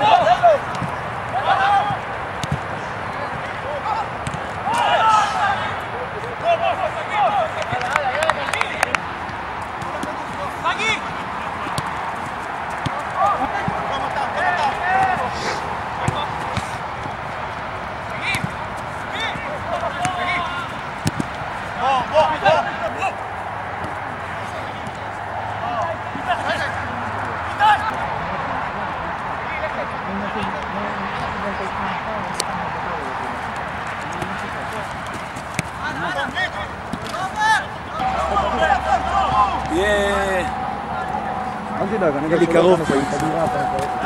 Oh, יהיה... אל תדאג, אני גם קרוב. את הכדור אתה-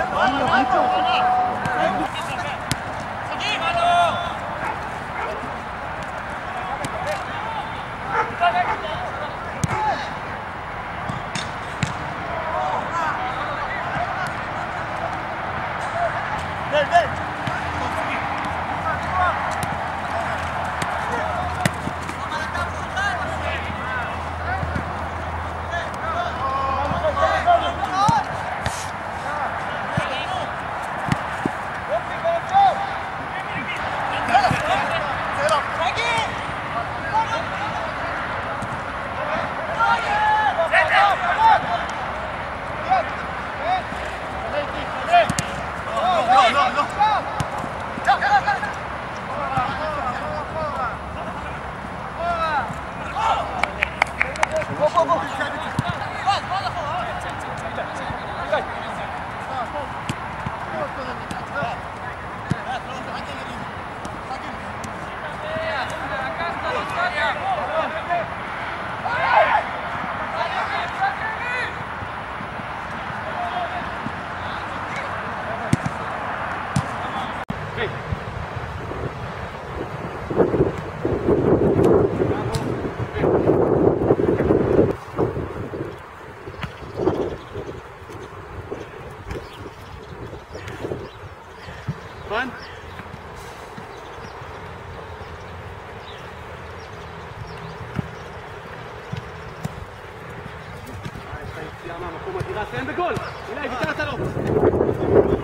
מהמקום אדירה, תסיים בגול! אילי, ויתרת לו!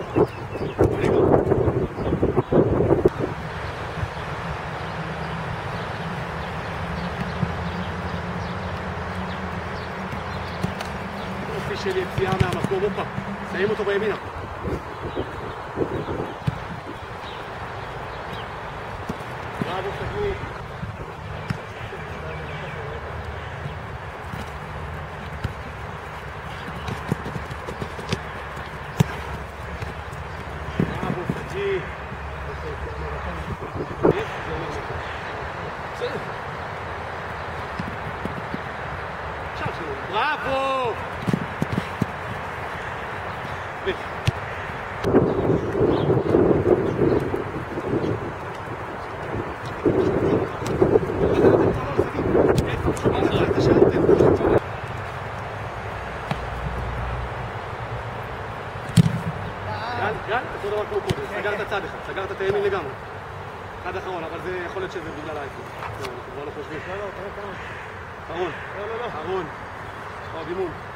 sceglizione a Makovuka. Sejmu to bude jinak. Bravo, Sakuji. Bravo! קודם, סגרת צד אחד, סגרת את הימין לגמרי. אחד אחרון, אבל זה יכול להיות שזה בגלל העייפות. לא, אנחנו כבר לא חושבים. אחרון. אחרון. או, דימון.